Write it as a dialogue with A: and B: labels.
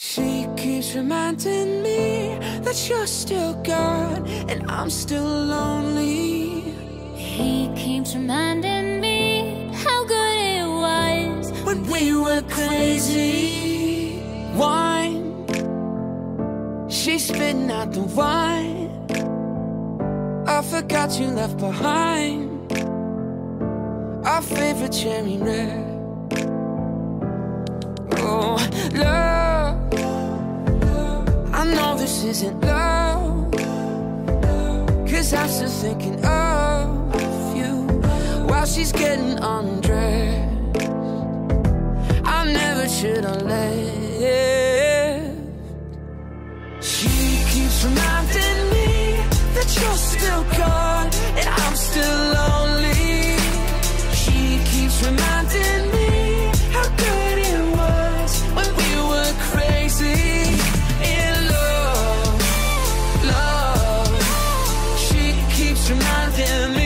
A: She keeps reminding me that you're still gone and I'm still lonely.
B: He keeps reminding me how good it was when we
A: were crazy. Wine, she's spitting out the wine. I forgot you left behind our favorite cherry red. Oh, love, this isn't love. Cause I'm still thinking of you While she's getting undressed. I never should've left. She keeps reminding me That you're still gone And I'm still lonely. She keeps reminding in